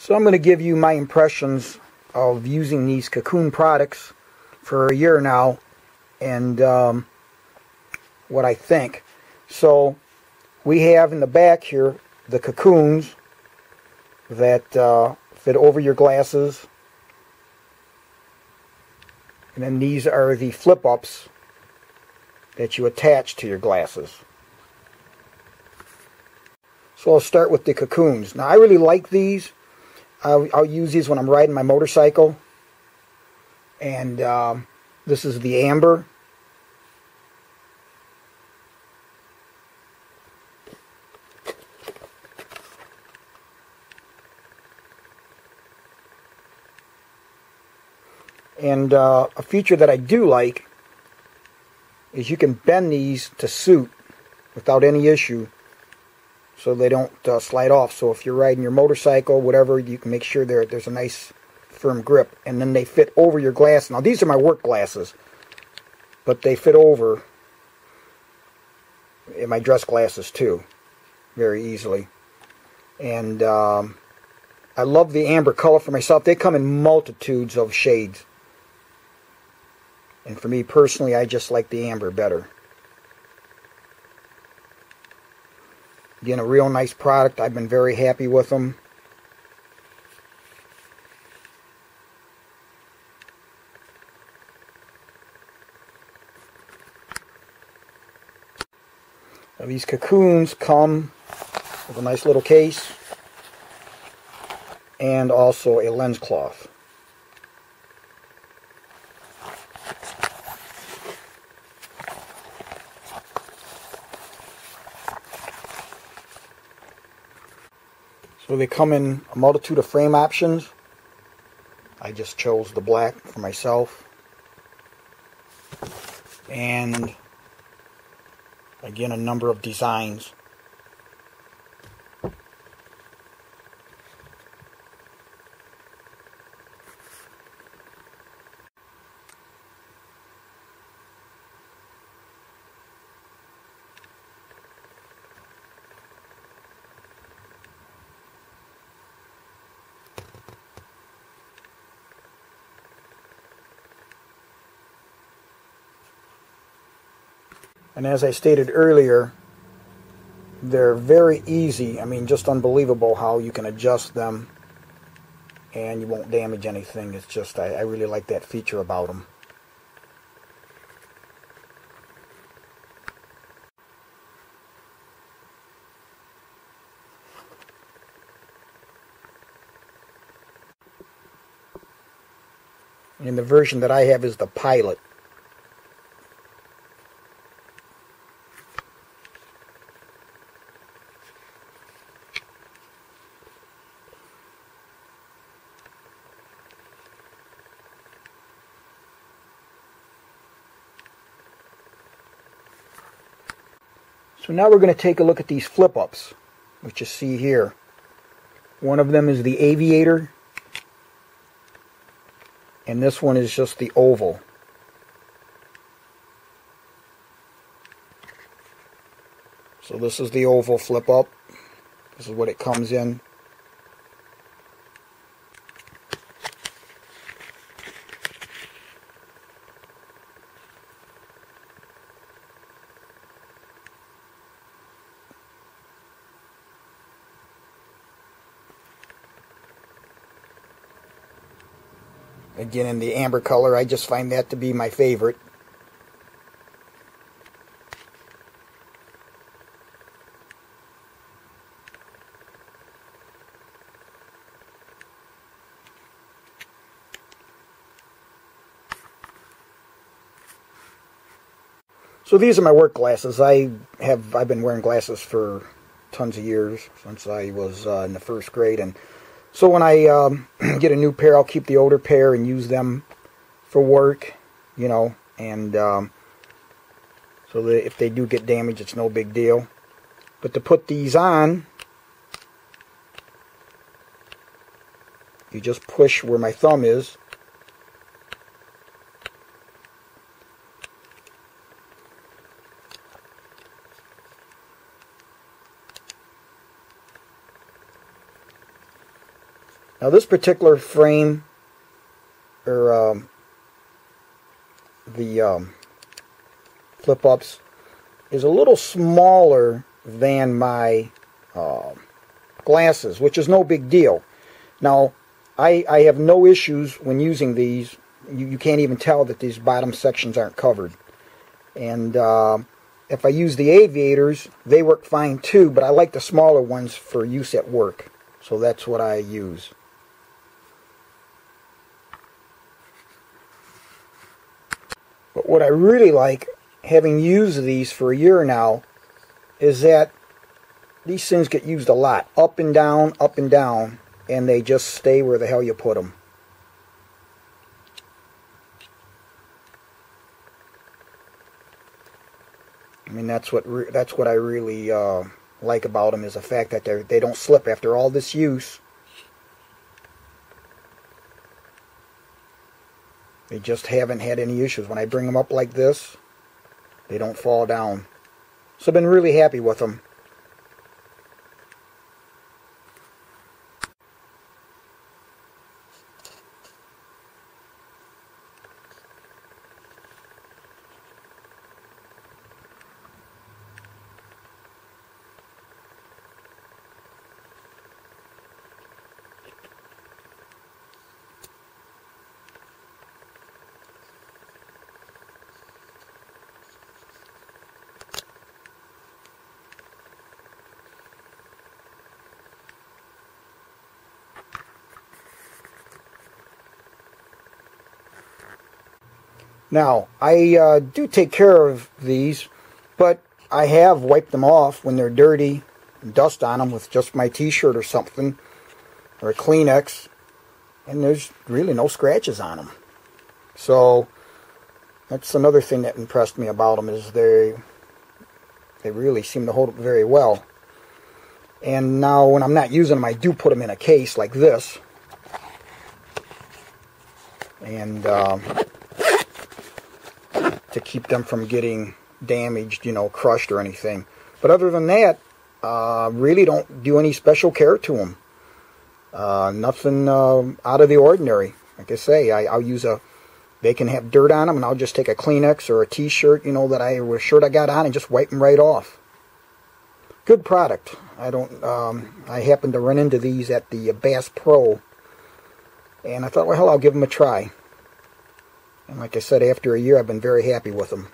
So I'm going to give you my impressions of using these Cocoon products for a year now and um, what I think. So we have in the back here the cocoons that uh, fit over your glasses. And then these are the flip-ups that you attach to your glasses. So I'll start with the cocoons. Now I really like these. I'll, I'll use these when I'm riding my motorcycle. And um, this is the amber. And uh, a feature that I do like is you can bend these to suit without any issue so they don't uh, slide off. So if you're riding your motorcycle, whatever, you can make sure there there's a nice firm grip. And then they fit over your glass. Now these are my work glasses, but they fit over in my dress glasses too, very easily. And um, I love the amber color for myself. They come in multitudes of shades. And for me personally, I just like the amber better. Again, a real nice product. I've been very happy with them. Now these cocoons come with a nice little case and also a lens cloth. So they come in a multitude of frame options. I just chose the black for myself. And again, a number of designs. And as I stated earlier, they're very easy. I mean, just unbelievable how you can adjust them and you won't damage anything. It's just, I, I really like that feature about them. And the version that I have is the Pilot. So now we're going to take a look at these flip-ups, which you see here. One of them is the Aviator, and this one is just the oval. So this is the oval flip-up. This is what it comes in. Again, in the amber color, I just find that to be my favorite. So these are my work glasses. I have I've been wearing glasses for tons of years since I was uh, in the first grade, and so when I um, get a new pair, I'll keep the older pair and use them for work, you know, and um, so that if they do get damaged, it's no big deal. But to put these on, you just push where my thumb is Now this particular frame, or um, the um, flip-ups, is a little smaller than my uh, glasses, which is no big deal. Now, I, I have no issues when using these. You, you can't even tell that these bottom sections aren't covered. And uh, if I use the aviators, they work fine too, but I like the smaller ones for use at work. So that's what I use. What I really like, having used these for a year now, is that these things get used a lot. Up and down, up and down, and they just stay where the hell you put them. I mean, that's what that's what I really uh, like about them is the fact that they they don't slip after all this use. They just haven't had any issues. When I bring them up like this, they don't fall down. So I've been really happy with them. Now, I uh, do take care of these, but I have wiped them off when they're dirty, dust on them with just my t-shirt or something, or a Kleenex, and there's really no scratches on them. So, that's another thing that impressed me about them is they they really seem to hold up very well. And now when I'm not using them, I do put them in a case like this. And... Um, to keep them from getting damaged, you know, crushed or anything. But other than that, uh, really don't do any special care to them. Uh, nothing uh, out of the ordinary. Like I say, I, will use a. They can have dirt on them, and I'll just take a Kleenex or a T-shirt, you know, that I a shirt I got on, and just wipe them right off. Good product. I don't. Um, I happened to run into these at the Bass Pro, and I thought, well, hell, I'll give them a try. And like I said, after a year, I've been very happy with them.